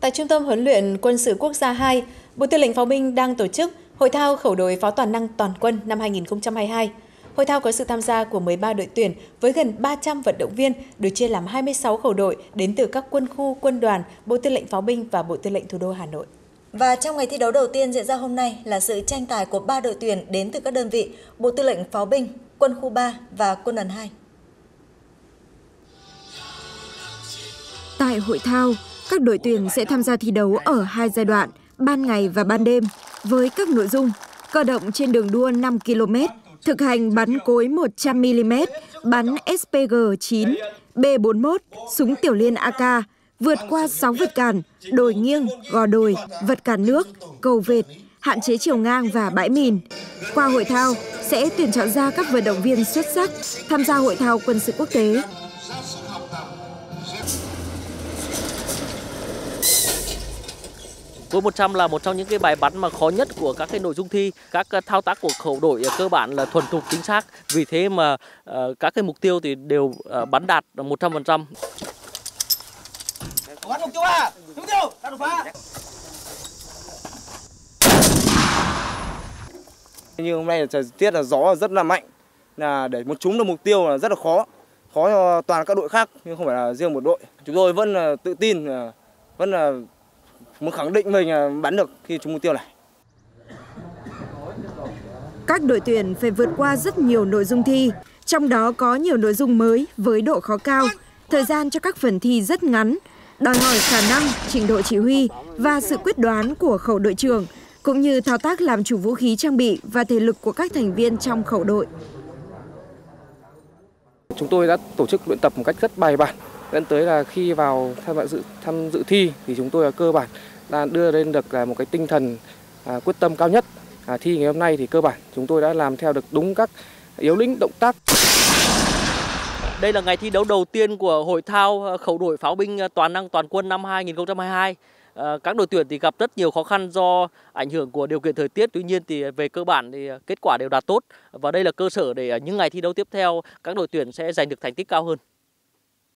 Tại Trung tâm huấn luyện quân sự quốc gia 2, Bộ Tư lệnh Pháo binh đang tổ chức Hội thao khẩu đội pháo toàn năng toàn quân năm 2022. Hội thao có sự tham gia của 13 đội tuyển với gần 300 vận động viên được chia làm 26 khẩu đội đến từ các quân khu, quân đoàn, Bộ Tư lệnh Pháo binh và Bộ Tư lệnh Thủ đô Hà Nội. Và trong ngày thi đấu đầu tiên diễn ra hôm nay là sự tranh tài của ba đội tuyển đến từ các đơn vị Bộ Tư lệnh Pháo binh, Quân khu 3 và Quân đoàn 2. Tại hội thao, các đội tuyển sẽ tham gia thi đấu ở hai giai đoạn, ban ngày và ban đêm, với các nội dung cơ động trên đường đua 5 km, thực hành bắn cối 100mm, bắn SPG-9, B-41, súng tiểu liên AK, vượt qua 6 vượt cản, đồi nghiêng, gò đồi, vật cản nước, cầu vệt, hạn chế chiều ngang và bãi mìn. Qua hội thao sẽ tuyển chọn ra các vận động viên xuất sắc tham gia hội thao quân sự quốc tế. Cối 100 là một trong những cái bài bắn mà khó nhất của các cái nội dung thi. Các thao tác của khẩu đội cơ bản là thuần thục chính xác. Vì thế mà uh, các cái mục tiêu thì đều uh, bắn đạt 100%. Bắn mục tiêu à? Mục tiêu, đột phá. Như hôm nay thời tiết là gió rất là mạnh, là để một trúng được mục tiêu là rất là khó, khó cho toàn các đội khác nhưng không phải là riêng một đội. Chúng tôi vẫn là tự tin, vẫn là muốn khẳng định mình bắn được khi trúng mục tiêu này. Các đội tuyển phải vượt qua rất nhiều nội dung thi, trong đó có nhiều nội dung mới với độ khó cao. Thời gian cho các phần thi rất ngắn, đòi hỏi khả năng, trình độ chỉ huy và sự quyết đoán của khẩu đội trưởng, cũng như thao tác làm chủ vũ khí trang bị và thể lực của các thành viên trong khẩu đội. Chúng tôi đã tổ chức luyện tập một cách rất bài bản, dẫn tới là khi vào tham dự tham dự thi thì chúng tôi là cơ bản đã đưa lên được là một cái tinh thần à, quyết tâm cao nhất. À, thi ngày hôm nay thì cơ bản chúng tôi đã làm theo được đúng các yếu lĩnh động tác. Đây là ngày thi đấu đầu tiên của hội thao à, khẩu đội pháo binh à, toàn năng toàn quân năm 2022. À, các đội tuyển thì gặp rất nhiều khó khăn do ảnh hưởng của điều kiện thời tiết. Tuy nhiên thì về cơ bản thì kết quả đều đạt tốt và đây là cơ sở để những ngày thi đấu tiếp theo các đội tuyển sẽ giành được thành tích cao hơn.